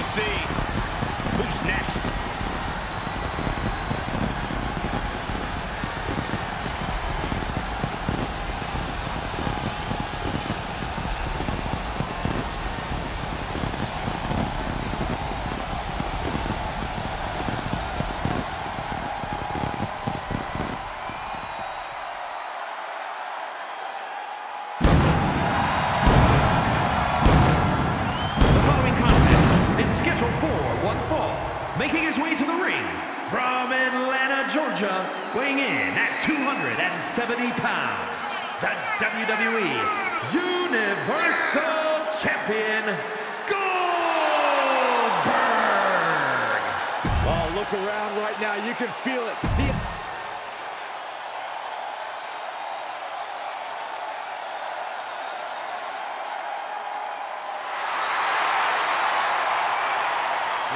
to see who's next. 270 pounds, the WWE Universal Champion, Goldberg! Oh, look around right now. You can feel it. The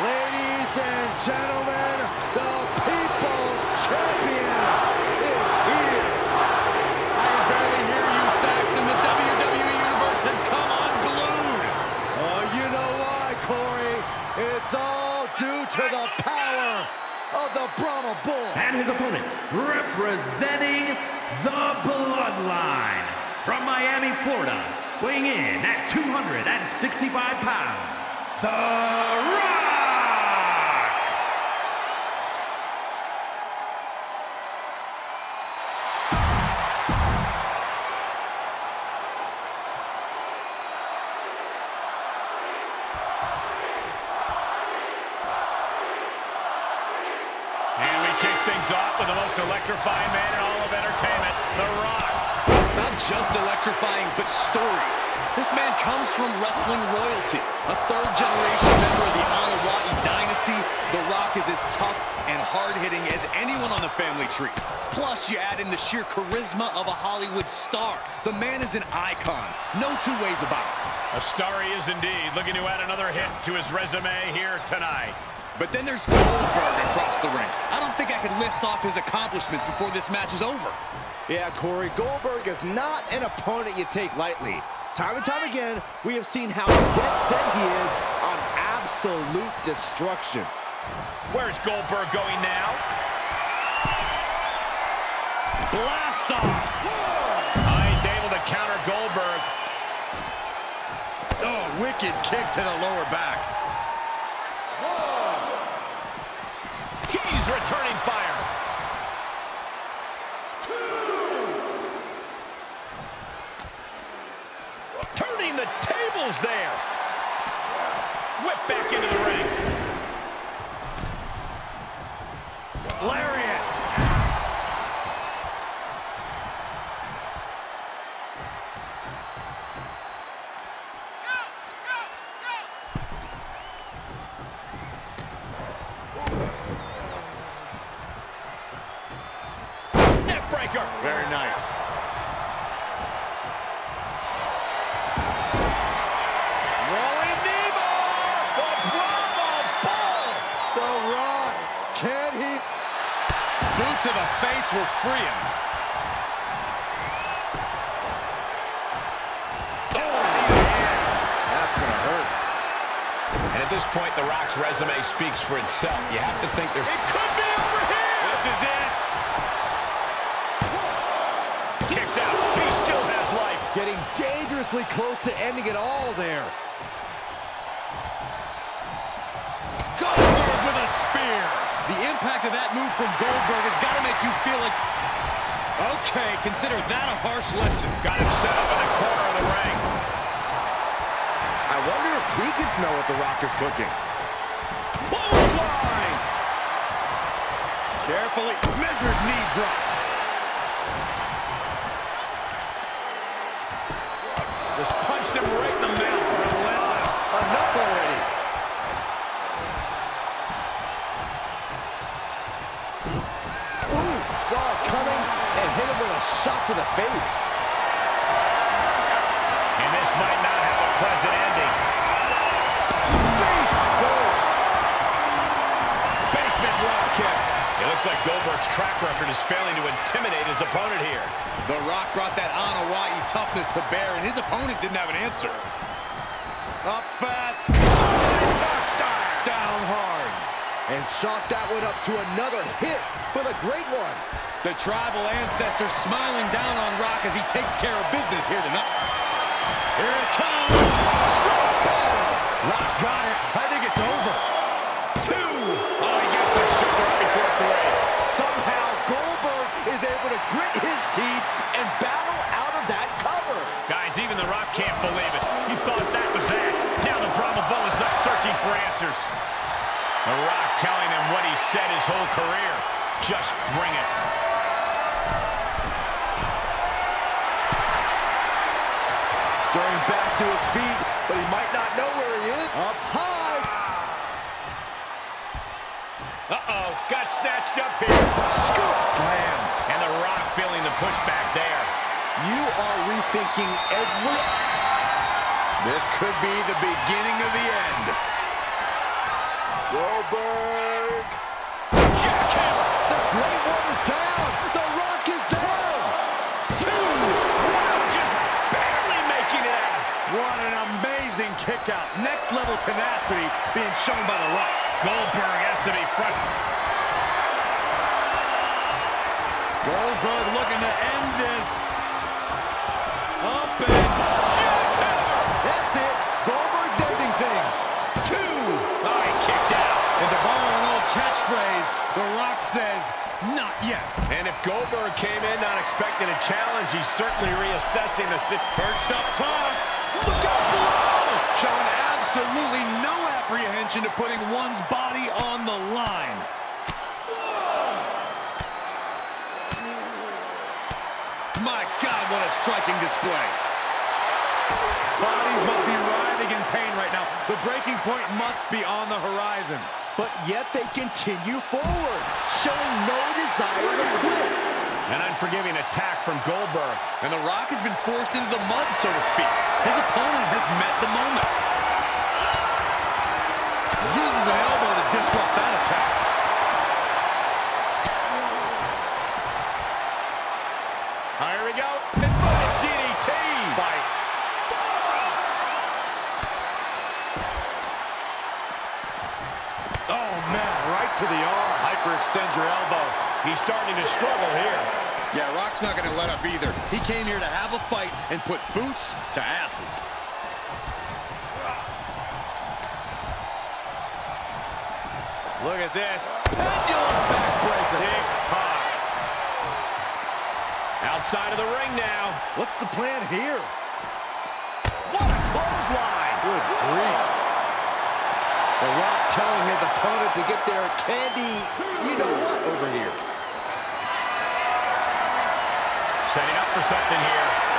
Ladies and gentlemen, to the power of the Brahma Bull. And his opponent, representing the Bloodline, from Miami, Florida, weighing in at 265 pounds, The Rock! The Rock. Not just electrifying, but story. This man comes from wrestling royalty. A third-generation member of the Anoa'i dynasty, The Rock is as tough and hard-hitting as anyone on the family tree. Plus, you add in the sheer charisma of a Hollywood star. The man is an icon. No two ways about it. A star he is indeed, looking to add another hit to his resume here tonight. But then there's Goldberg across the ring. I don't think I could lift off his accomplishments before this match is over. Yeah, Corey, Goldberg is not an opponent you take lightly. Time and time again, we have seen how dead set he is on absolute destruction. Where's Goldberg going now? Blast off! Oh, he's able to counter Goldberg. Oh, wicked kick to the lower back. He's returning fire. Turning the tables there. Will free oh, him. That's gonna hurt. And at this point, The Rock's resume speaks for itself. You have to think there's... It could be over here. This is it. Kicks out. He still has life. Getting dangerously close to ending it all there. Goldberg with a spear. The impact of that move from Goldberg has got to make you feel like... Okay, consider that a harsh lesson. Got him set up in the corner of the ring. I wonder if he can smell what The Rock is cooking. Clothesline. Carefully measured knee drop. Face. And this might not have a pleasant ending. Face first. Basement drop kick. It looks like Goldberg's track record is failing to intimidate his opponent here. The Rock brought that Anoa'i toughness to bear, and his opponent didn't have an answer. Up fast. Down hard. And shot that one up to another hit for the Great One. The tribal ancestor smiling down on Rock as he takes care of business here tonight. Here it comes. Rock got it. I think it's over. Two. Oh, he gets the shoulder right before three. Somehow Goldberg is able to grit his teeth and battle out of that cover. Guys, even The Rock can't believe it. You thought that was that. Now the Brahma Bull is left searching for answers. The Rock telling him what he said his whole career. Just bring it. Stirring back to his feet, but he might not know where he is. Up high. Uh-oh, got snatched up here. Scoop slam. And The Rock feeling the pushback there. You are rethinking every... This could be the beginning of the end. Goldberg. Jackhammer. The Great One is down. The Rock is down. Two. Wow, just barely making it out. What an amazing kick out. Next level tenacity being shown by The Rock. Goldberg has to be frustrated. Goldberg looking to end this. Yet. And if Goldberg came in not expecting a challenge, he's certainly reassessing the sit. Perched up top. Look out below. Showing absolutely no apprehension to putting one's body on the line. My God, what a striking display. Bodies must be writhing in pain right now. The breaking point must be on the horizon. But yet they continue forward, showing no desire to quit. An unforgiving attack from Goldberg. And The Rock has been forced into the mud, so to speak. His opponent has met the moment. To the arm. Hyperextend your elbow. He's starting to struggle here. Yeah, Rock's not going to let up either. He came here to have a fight and put boots to asses. Look at this. Pendulum backbreaker. Tick-tock. Outside of the ring now. What's the plan here? What a clothesline. Good grief. The Rock telling his opponent to get their candy, you know what, over here. Setting up for something here.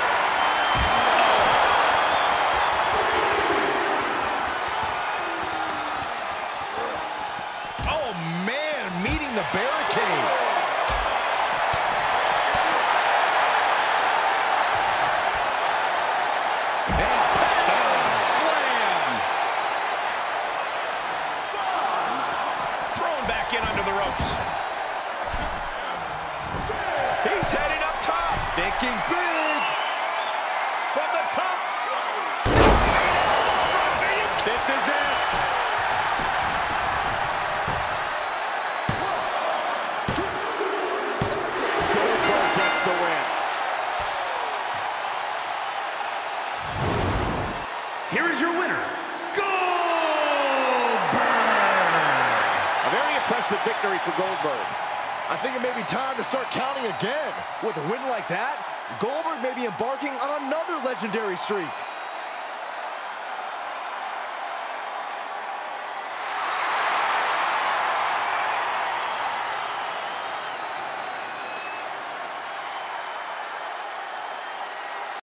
It may be time to start counting again. With a win like that, Goldberg may be embarking on another legendary streak.